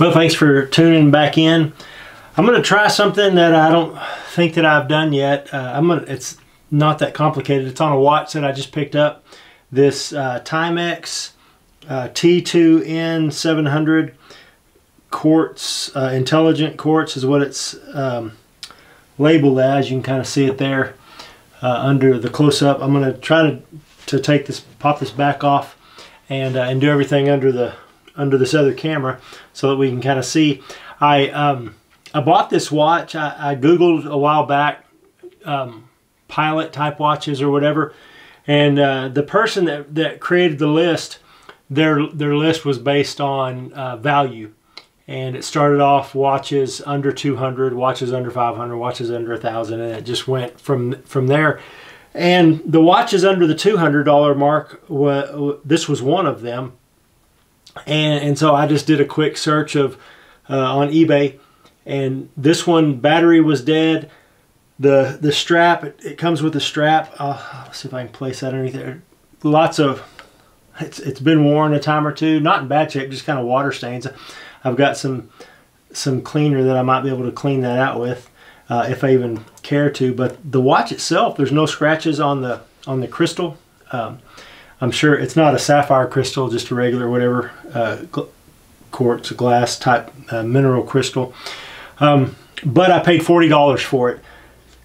Well, thanks for tuning back in. I'm going to try something that I don't think that I've done yet. Uh, I'm gonna, it's not that complicated. It's on a watch that I just picked up. This uh, Timex uh, T2N700 quartz, uh, intelligent quartz is what it's um, labeled as. You can kind of see it there uh, under the close-up. I'm going to try to, to take this, pop this back off and, uh, and do everything under the under this other camera so that we can kind of see. I um, I bought this watch. I, I Googled a while back um, pilot type watches or whatever. And uh, the person that, that created the list, their, their list was based on uh, value. And it started off watches under 200, watches under 500, watches under a 1,000, and it just went from, from there. And the watches under the $200 mark, this was one of them. And, and so I just did a quick search of uh, on eBay and this one battery was dead. The the strap it, it comes with a strap. I'll see if I can place that underneath there. Lots of it's it's been worn a time or two. Not in bad shape just kind of water stains. I've got some some cleaner that I might be able to clean that out with uh, if I even care to. But the watch itself there's no scratches on the on the crystal. Um, I'm sure it's not a sapphire crystal just a regular whatever uh, quartz glass type uh, mineral crystal um, but I paid $40 for it.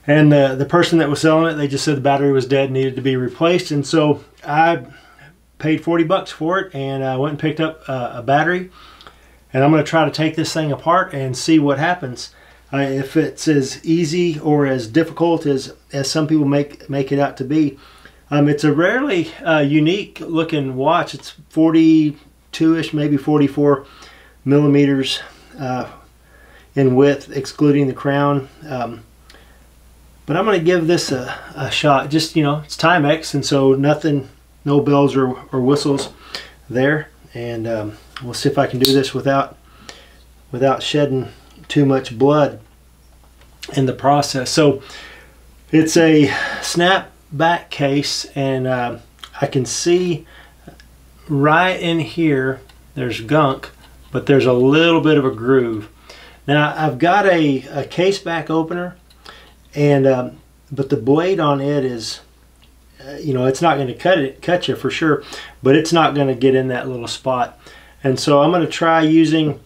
And the, the person that was selling it, they just said the battery was dead, needed to be replaced. And so I paid 40 bucks for it and I went and picked up a battery. And I'm going to try to take this thing apart and see what happens. Uh, if it's as easy or as difficult as, as some people make, make it out to be. Um, it's a rarely uh, unique looking watch. It's 42-ish, maybe 44 millimeters uh, in width, excluding the crown. Um, but I'm going to give this a, a, shot. Just, you know, it's Timex, and so nothing, no bells or, or whistles there. And um, we'll see if I can do this without, without shedding too much blood in the process. So it's a snap back case, and uh, I can see right in here, there's gunk, but there's a little bit of a groove. Now I've got a, a case back opener and um, but the blade on it is uh, you know it's not going to cut it cut you for sure but it's not going to get in that little spot and so I'm going to try using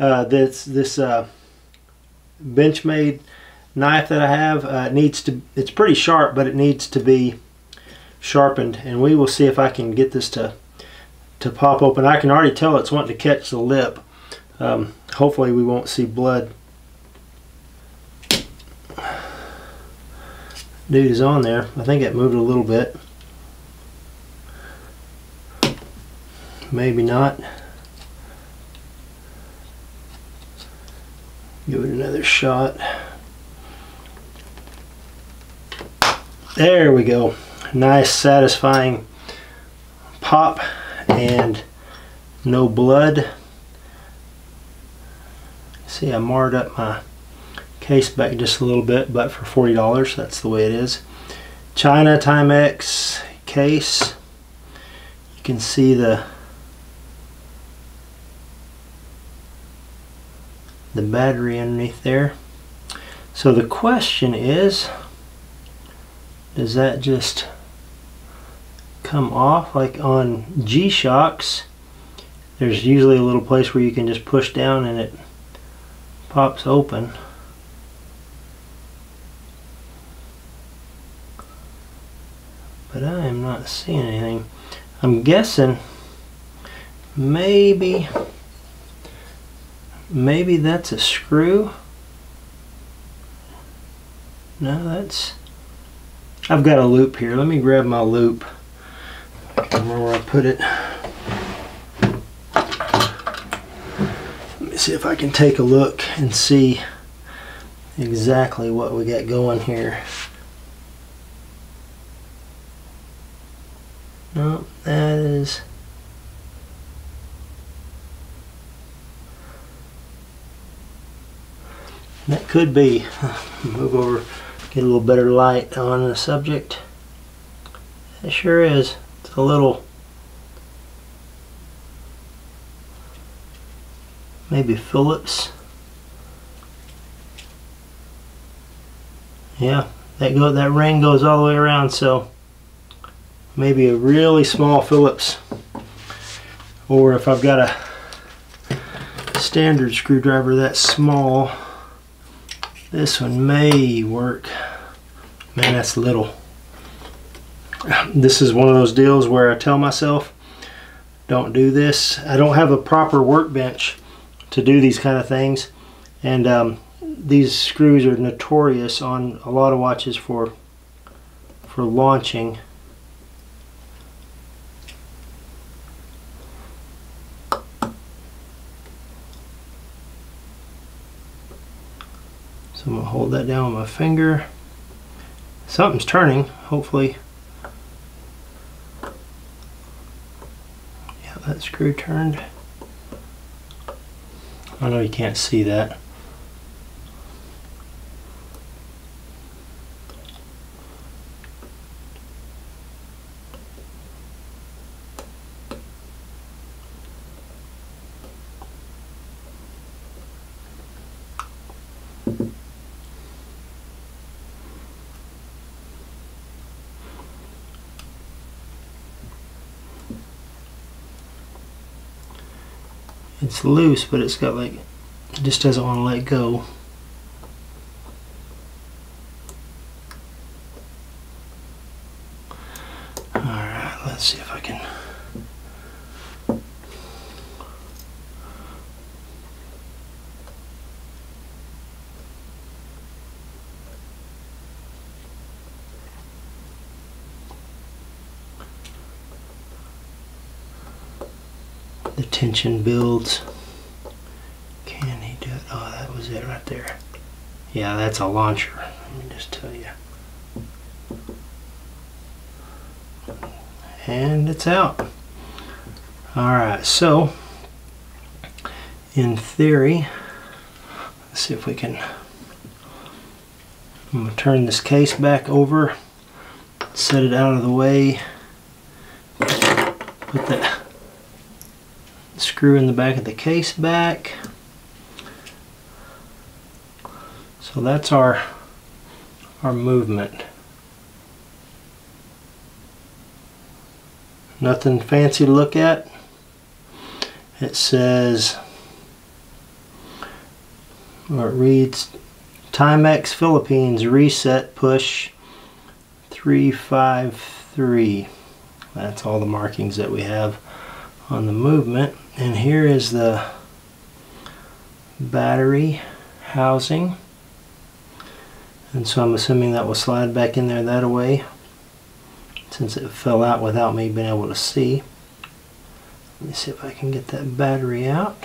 uh, this this uh, Benchmade knife that I have uh, needs to it's pretty sharp but it needs to be sharpened and we will see if I can get this to to pop open I can already tell it's wanting to catch the lip um, hopefully we won't see blood. Dude is on there. I think it moved a little bit. Maybe not. Give it another shot. There we go. Nice satisfying pop and no blood. See, I marred up my case back just a little bit, but for $40, that's the way it is. China Timex case. You can see the the battery underneath there. So the question is, does that just come off? Like on G-Shocks? There's usually a little place where you can just push down and it pops open. But I am not seeing anything. I'm guessing maybe maybe that's a screw? No that's I've got a loupe here let me grab my loupe I remember where I put it Let me see if I can take a look and see exactly what we got going here. No, that is... That could be. Move over, get a little better light on the subject. It sure is. It's a little maybe Phillips. Yeah, that go that ring goes all the way around, so maybe a really small Phillips. Or if I've got a standard screwdriver that small, this one may work. Man, that's little. This is one of those deals where I tell myself, don't do this. I don't have a proper workbench to do these kind of things. And um, these screws are notorious on a lot of watches for for launching. So I'm to hold that down with my finger. Something's turning, hopefully. Yeah, that screw turned. I know you can't see that. It's loose but it's got like it just doesn't want to let go alright let's see if I can the tension builds. Can he do it? Oh, that was it right there. Yeah, that's a launcher. Let me just tell you. And it's out. Alright, so in theory, let's see if we can I'm going to turn this case back over, set it out of the way, put that screw in the back of the case back. So that's our our movement. Nothing fancy to look at. It says, or it reads, Timex Philippines reset push 353. That's all the markings that we have on the movement and here is the battery housing. And so I'm assuming that will slide back in there that way since it fell out without me being able to see. Let me see if I can get that battery out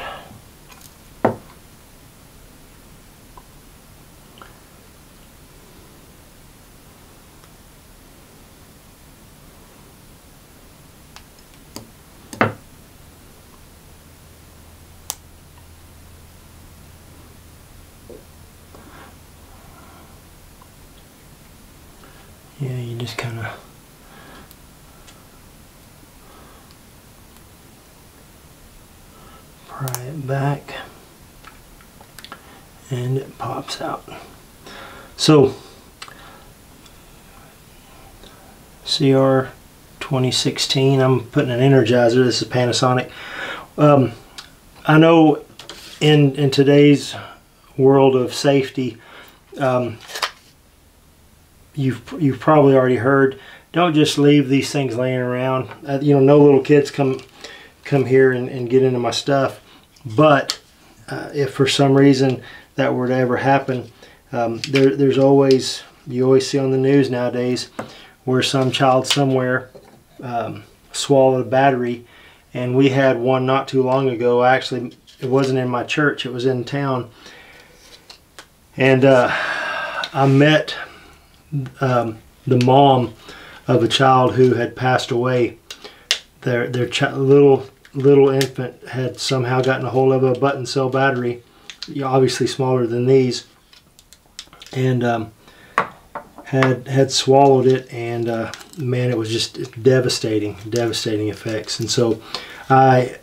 yeah you just kind of pry it back and it pops out so CR 2016 I'm putting an Energizer this is Panasonic um, I know in in today's world of safety um, you've you've probably already heard. Don't just leave these things laying around. Uh, you know, no little kids come come here and, and get into my stuff. But uh, if for some reason that were to ever happen, um, there, there's always you always see on the news nowadays where some child somewhere um, swallowed a battery, and we had one not too long ago. Actually, it wasn't in my church; it was in town, and uh, I met um, the mom of a child who had passed away. Their their little little infant had somehow gotten a hold of a button cell battery, obviously smaller than these, and um, had had swallowed it. And uh, man, it was just devastating, devastating effects. And so I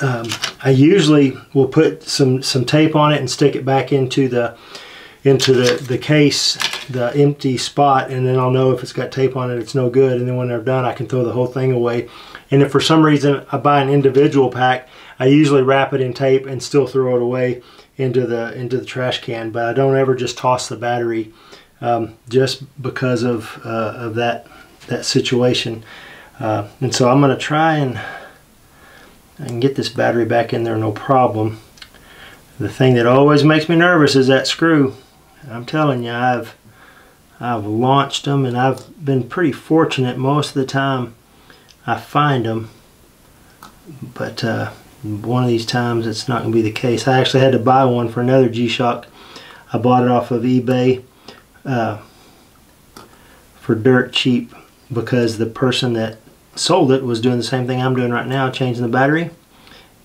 um, I usually will put some some tape on it and stick it back into the into the the case the empty spot and then I'll know if it's got tape on it it's no good and then when they're done I can throw the whole thing away and if for some reason I buy an individual pack I usually wrap it in tape and still throw it away into the into the trash can but I don't ever just toss the battery um, just because of uh, of that that situation. Uh, and so I'm gonna try and can get this battery back in there no problem. The thing that always makes me nervous is that screw. I'm telling you I've I've launched them and I've been pretty fortunate most of the time I find them but uh, one of these times it's not going to be the case. I actually had to buy one for another G-Shock. I bought it off of eBay uh, for dirt cheap because the person that sold it was doing the same thing I'm doing right now, changing the battery.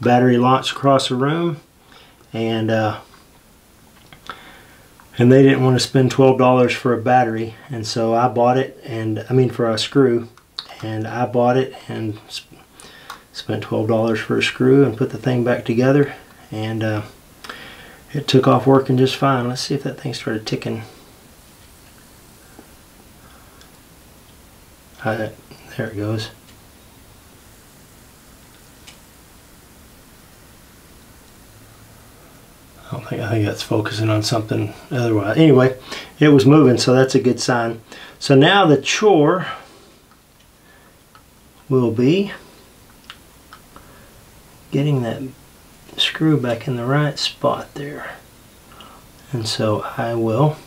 Battery launched across the room and uh, and they didn't want to spend $12 for a battery and so I bought it and I mean for a screw and I bought it and spent $12 for a screw and put the thing back together and uh, it took off working just fine. Let's see if that thing started ticking. Uh, there it goes. I don't think I think that's focusing on something otherwise. Anyway, it was moving, so that's a good sign. So now the chore will be getting that screw back in the right spot there. And so I will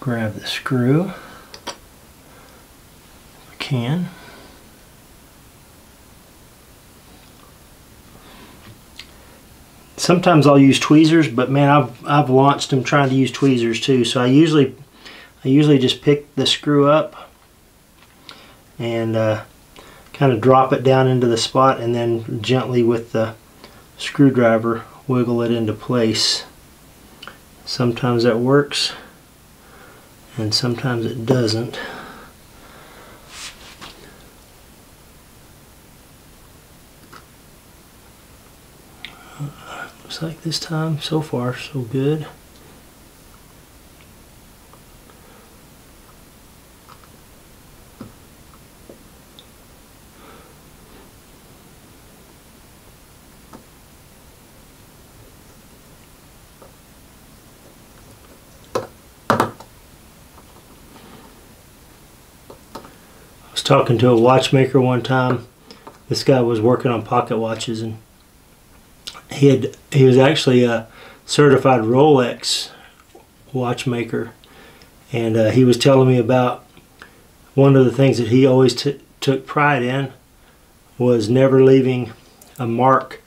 grab the screw if I can. Sometimes I'll use tweezers, but man, I've, I've launched them trying to use tweezers too. So I usually, I usually just pick the screw up and uh, kind of drop it down into the spot and then gently with the screwdriver wiggle it into place. Sometimes that works and sometimes it doesn't. Looks like this time so far so good. Talking to a watchmaker one time. This guy was working on pocket watches and he had he was actually a certified Rolex watchmaker and uh, he was telling me about one of the things that he always took pride in was never leaving a mark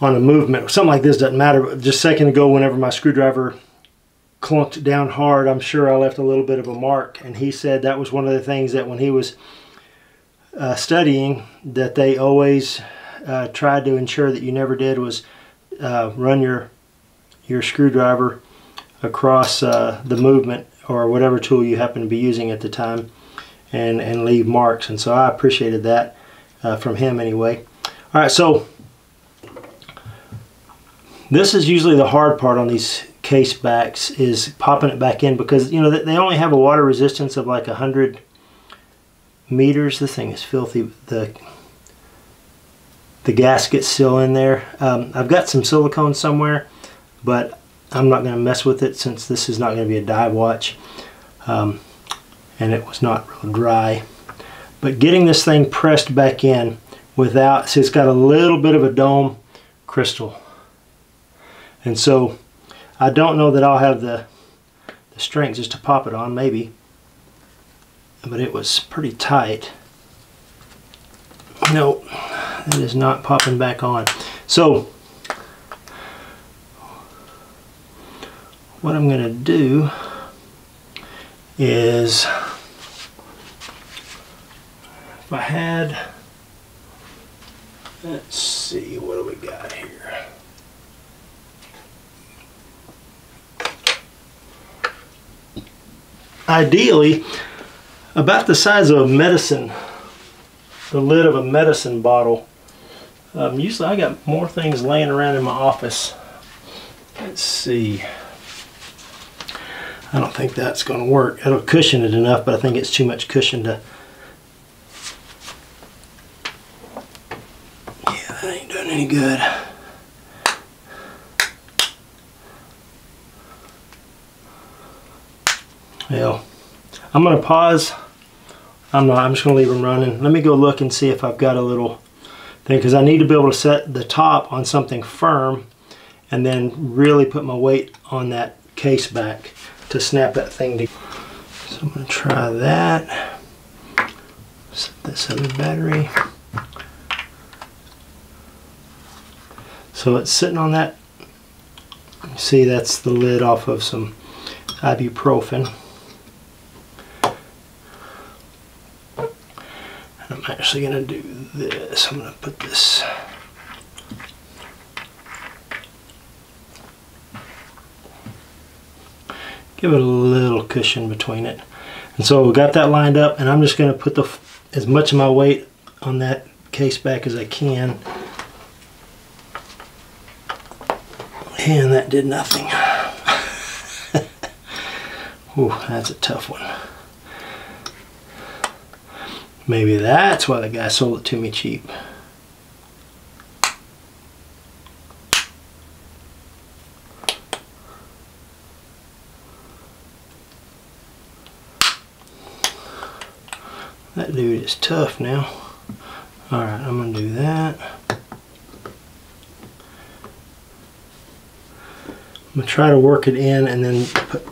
on a movement. or Something like this doesn't matter. Just a second ago, whenever my screwdriver clunked down hard, I'm sure I left a little bit of a mark. And he said that was one of the things that when he was uh, studying, that they always uh, tried to ensure that you never did was uh, run your your screwdriver across uh, the movement or whatever tool you happen to be using at the time and, and leave marks. And so I appreciated that uh, from him anyway. All right, so this is usually the hard part on these case backs is popping it back in because you know they only have a water resistance of like a hundred meters. This thing is filthy. The the gasket's still in there. Um, I've got some silicone somewhere but I'm not going to mess with it since this is not going to be a dive watch. Um, and it was not real dry. But getting this thing pressed back in without see it's got a little bit of a dome crystal. And so I don't know that I'll have the, the strength just to pop it on, maybe. But it was pretty tight. No, it is not popping back on. So, what I'm going to do is, if I had, let's see, what do we got here? Ideally about the size of a medicine, the lid of a medicine bottle Um, usually I got more things laying around in my office. Let's see. I don't think that's going to work. It'll cushion it enough, but I think it's too much cushion to... Yeah, that ain't doing any good. Well, I'm going to pause. I'm not, I'm just going to leave them running. Let me go look and see if I've got a little thing, because I need to be able to set the top on something firm and then really put my weight on that case back to snap that thing together. So I'm going to try that. Set this other battery. So it's sitting on that. See, that's the lid off of some ibuprofen. Actually going to do this. I'm going to put this give it a little cushion between it. And so we got that lined up and I'm just going to put the as much of my weight on that case back as I can. And that did nothing. Ooh, that's a tough one. Maybe that's why the guy sold it to me cheap. That dude is tough now. Alright, I'm going to do that. I'm going to try to work it in and then put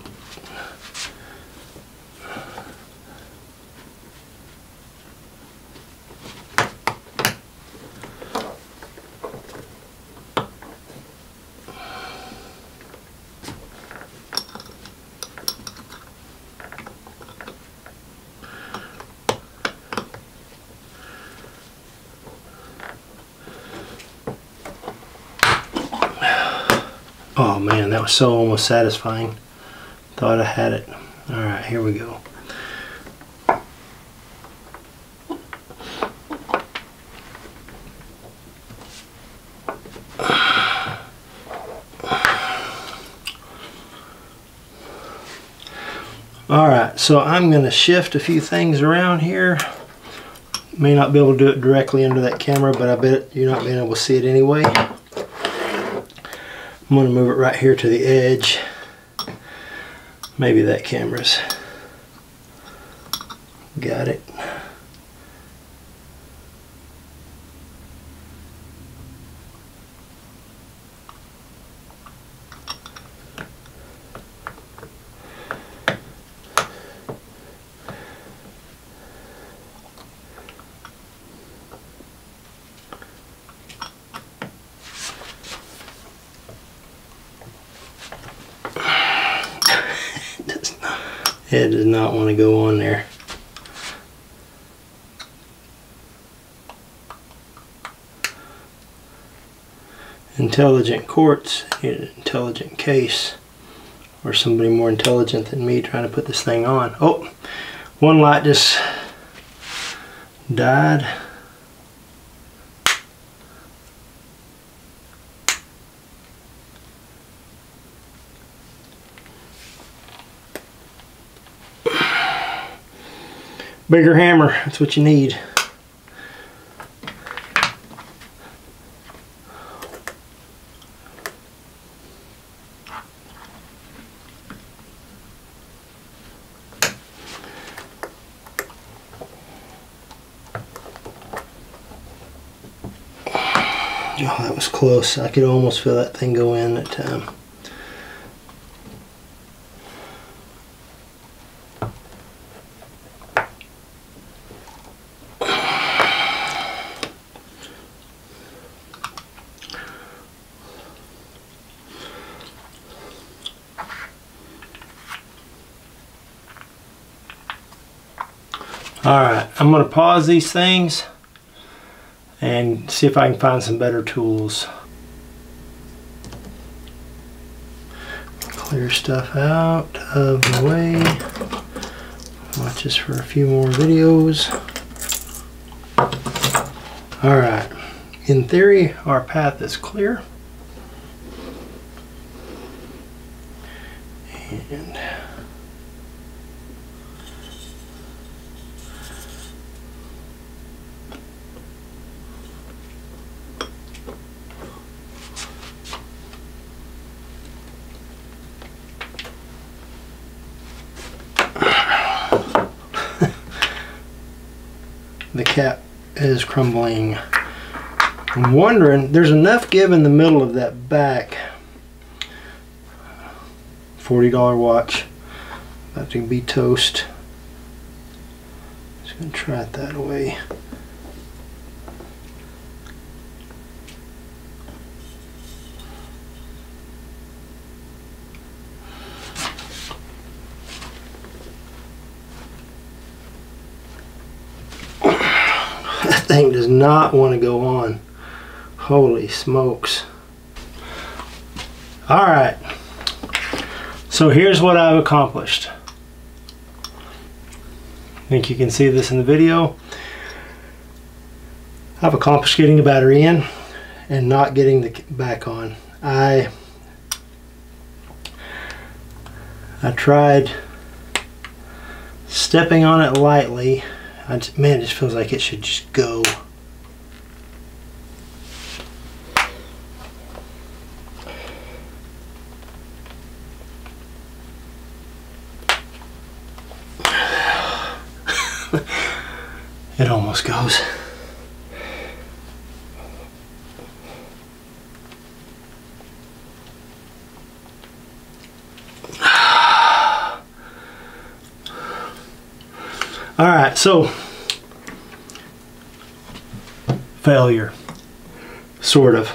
Oh man, that was so almost satisfying. Thought I had it. Alright, here we go. Alright, so I'm going to shift a few things around here. May not be able to do it directly under that camera, but I bet you're not being able to see it anyway. I'm to move it right here to the edge. Maybe that camera's got it. It does not want to go on there. Intelligent an intelligent case, or somebody more intelligent than me trying to put this thing on. Oh, one light just died. Bigger hammer, that's what you need. Oh, that was close. I could almost feel that thing go in at time. Um, Alright, I'm going to pause these things and see if I can find some better tools. Clear stuff out of the way. Watch this for a few more videos. Alright, in theory, our path is clear. The cap is crumbling. I'm wondering, there's enough give in the middle of that back $40 watch. About to be toast. Just gonna try it that way. That thing does not want to go on. Holy smokes. All right. So here's what I've accomplished. I think you can see this in the video. I've accomplished getting the battery in and not getting the back on. I I tried stepping on it lightly. I just, man, it just feels like it should just go. it almost goes. All right, so failure, sort of.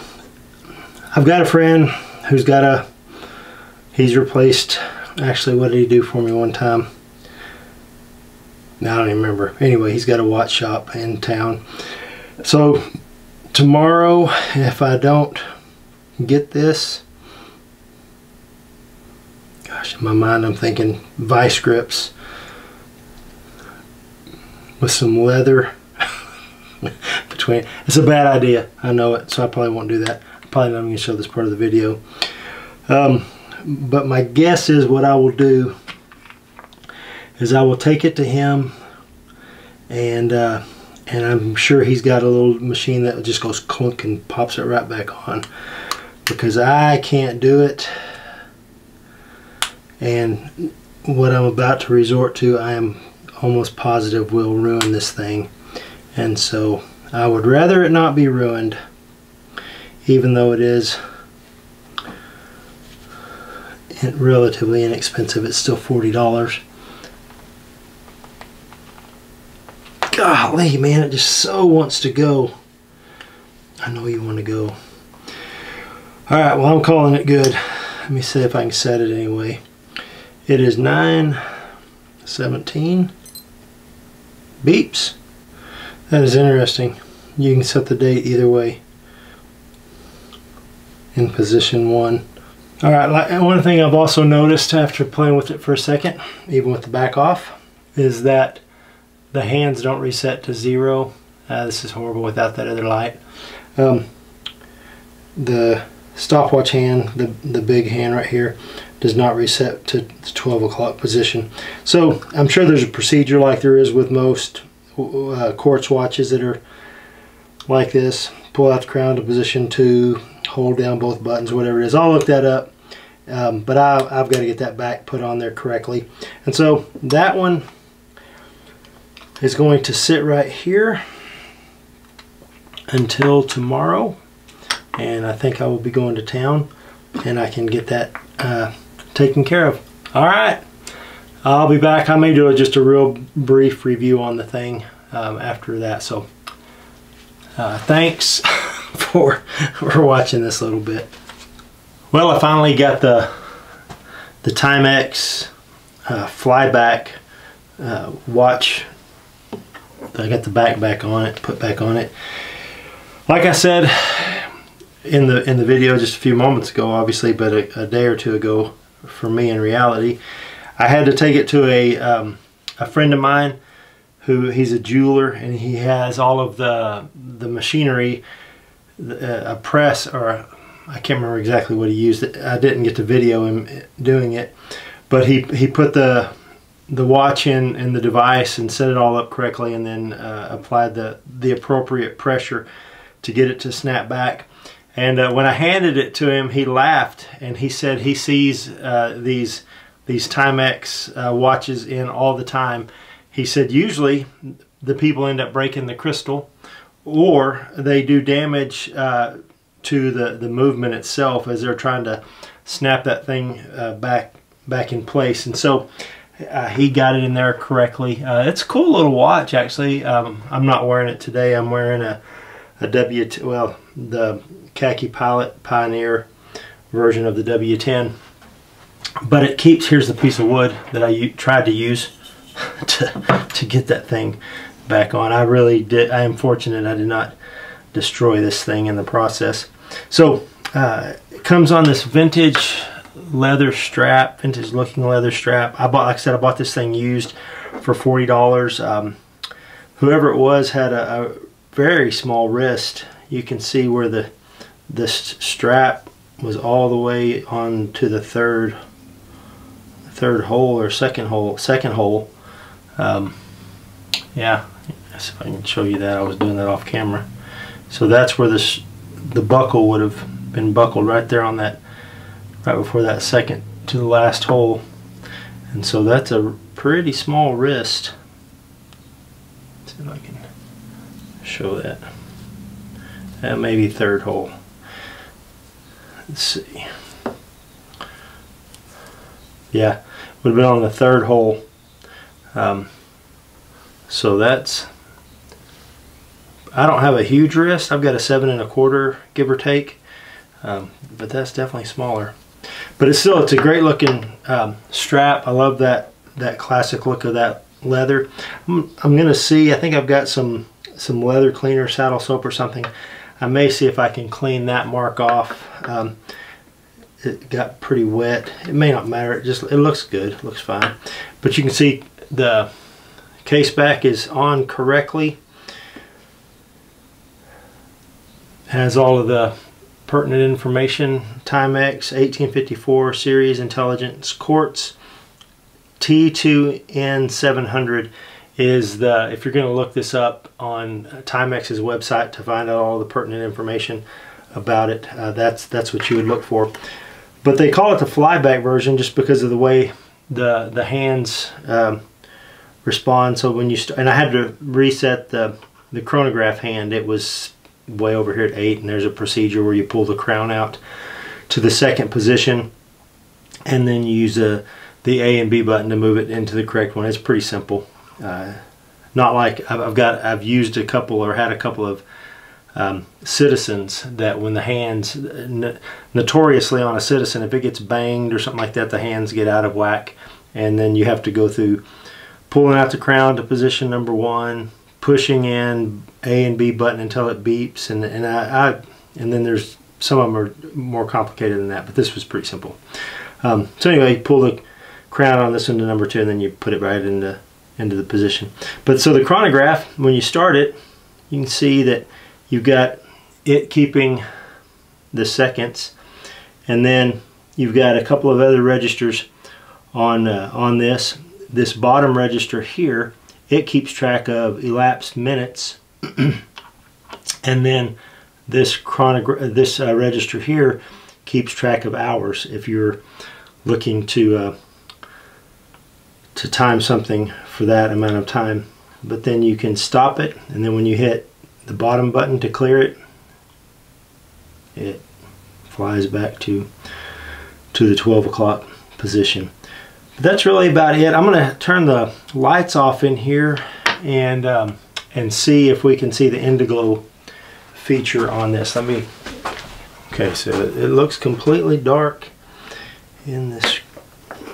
I've got a friend who's got a, he's replaced, actually, what did he do for me one time? I don't even remember. Anyway, he's got a watch shop in town. So tomorrow, if I don't get this, gosh, in my mind I'm thinking vice grips with some leather between. It's a bad idea. I know it, so I probably won't do that. I'm probably not going to show this part of the video. Um, but my guess is what I will do is I will take it to him and uh, and I'm sure he's got a little machine that just goes clunk and pops it right back on because I can't do it and what I'm about to resort to I am almost positive will ruin this thing. And so I would rather it not be ruined even though it is relatively inexpensive. It's still $40 golly man it just so wants to go. I know you want to go. All right well I'm calling it good. Let me see if I can set it anyway. It is 9 17 beeps. That is interesting. You can set the date either way in position one. All right, one thing I've also noticed after playing with it for a second, even with the back off, is that the hands don't reset to zero. Uh, this is horrible without that other light. Um, the stopwatch hand, the, the big hand right here, does not reset to the 12 o'clock position. So I'm sure there's a procedure like there is with most uh, quartz watches that are like this. Pull out the crown to position two, hold down both buttons, whatever it is. I'll look that up. Um, but I, I've got to get that back put on there correctly. And so that one is going to sit right here until tomorrow. And I think I will be going to town and I can get that uh, taken care of. All right. I'll be back. I may do just a real brief review on the thing um, after that. So uh, thanks for, for watching this little bit. Well, I finally got the, the Timex uh, flyback uh, watch. I got the back back on it, put back on it. Like I said in the in the video just a few moments ago, obviously, but a, a day or two ago, for me in reality. I had to take it to a, um, a friend of mine who he's a jeweler and he has all of the, the machinery a press or I can't remember exactly what he used. It. I didn't get to video him doing it, but he he put the the watch in in the device and set it all up correctly, and then uh, applied the the appropriate pressure to get it to snap back. And uh, when I handed it to him, he laughed and he said he sees uh, these these Timex uh, watches in all the time. He said usually the people end up breaking the crystal or they do damage uh, to the, the movement itself as they're trying to snap that thing uh, back back in place. And so uh, he got it in there correctly. It's a cool little watch actually. Um, I'm not wearing it today. I'm wearing a, a W, well, the Khaki Pilot Pioneer version of the W10. But it keeps, here's the piece of wood that I tried to use to, to get that thing back on. I really did, I am fortunate I did not destroy this thing in the process. So uh, it comes on this vintage leather strap, vintage looking leather strap. I bought, like I said, I bought this thing used for $40. Um, whoever it was had a, a, very small wrist. You can see where the this strap was all the way on to the third third hole or second hole second hole. Um, yeah if I can show you that. I was doing that off camera. So that's where this the buckle would have been buckled right there on that right before that second to the last hole. And so that's a pretty small wrist. Let's see if I can show that. That may be third hole let's see yeah would have been on the third hole um, so that's I don't have a huge wrist. I've got a seven and a quarter, give or take, um, but that's definitely smaller. But it's still, it's a great looking um, strap. I love that that classic look of that leather. I'm, I'm gonna see. I think I've got some some leather cleaner, saddle soap or something. I may see if I can clean that mark off. Um, it got pretty wet. It may not matter. It just it looks good. It looks fine. But you can see the case back is on correctly. has all of the pertinent information. Timex 1854 series intelligence quartz. T2N700 is the, if you're going to look this up on Timex's website to find out all the pertinent information about it, uh, that's, that's what you would look for. But they call it the flyback version just because of the way the, the hands um, respond. So when you, and I had to reset the, the chronograph hand, it was way over here at 8 and there's a procedure where you pull the crown out to the second position and then you use a, the A and B button to move it into the correct one. It's pretty simple. Uh, not like I've got I've used a couple or had a couple of um, Citizens that when the hands notoriously on a Citizen if it gets banged or something like that the hands get out of whack and then you have to go through pulling out the crown to position number one pushing in A and B button until it beeps, and and I, I and then there's some of them are more complicated than that, but this was pretty simple. Um, so anyway, pull the crown on this one to number two, and then you put it right into into the position. But so the chronograph, when you start it, you can see that you've got it keeping the seconds, and then you've got a couple of other registers on uh, on this. This bottom register here it keeps track of elapsed minutes and then this chronograph this uh, register here keeps track of hours if you're looking to uh, to time something for that amount of time but then you can stop it and then when you hit the bottom button to clear it it flies back to to the 12 o'clock position that's really about it. I'm going to turn the lights off in here and um, and see if we can see the Indiglo feature on this. Let me, okay, so it looks completely dark in this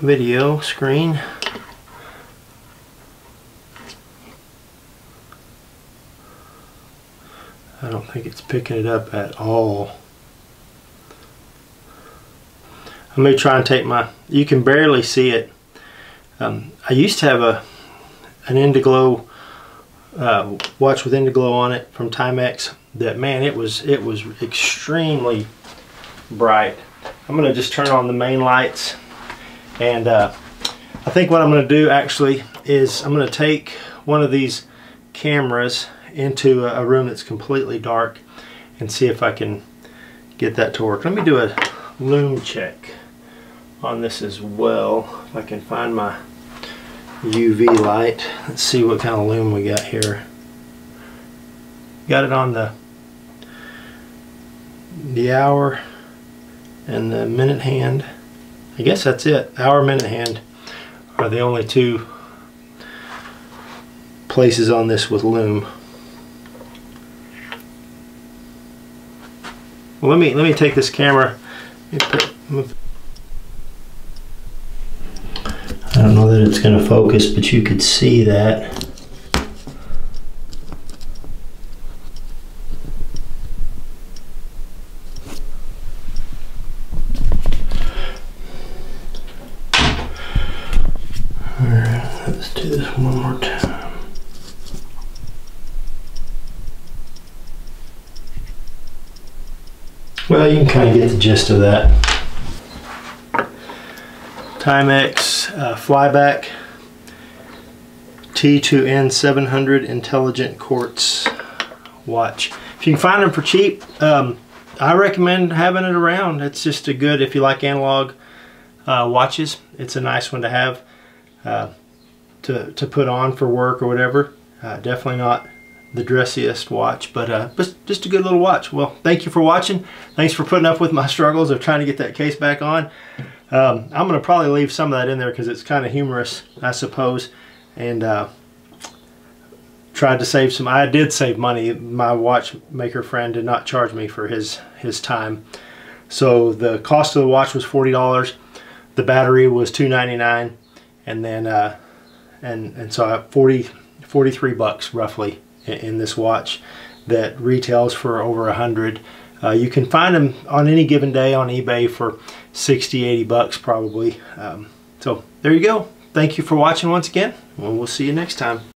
video screen. I don't think it's picking it up at all. I may try and take my, you can barely see it. Um, I used to have a an Indiglo uh, watch with Indiglo on it from Timex that man, it was it was extremely bright. I'm gonna just turn on the main lights, and uh, I think what I'm gonna do actually is I'm gonna take one of these cameras into a room that's completely dark and see if I can get that to work. Let me do a lume check on this as well. If I can find my UV light. Let's see what kind of lume we got here. Got it on the the hour and the minute hand. I guess that's it. Hour, minute hand are the only two places on this with lume. Well, let me let me take this camera. I don't know that it's going to focus, but you could see that. Alright, let's do this one more time. Well, you can kind of get the gist of that. Timex uh, flyback T2N 700 intelligent quartz watch. If you can find them for cheap, um, I recommend having it around. It's just a good, if you like analog uh, watches, it's a nice one to have uh, to, to put on for work or whatever. Uh, definitely not the dressiest watch, but uh, just a good little watch. Well, thank you for watching. Thanks for putting up with my struggles of trying to get that case back on. Um, I'm going to probably leave some of that in there because it's kind of humorous, I suppose. And uh, tried to save some. I did save money. My watchmaker friend did not charge me for his, his time. So the cost of the watch was $40. The battery was $2.99. And then, uh, and, and so I 40, 43 bucks roughly in this watch that retails for over a hundred. Uh, you can find them on any given day on eBay for 60, 80 bucks probably. Um, so there you go. Thank you for watching once again. And we'll see you next time.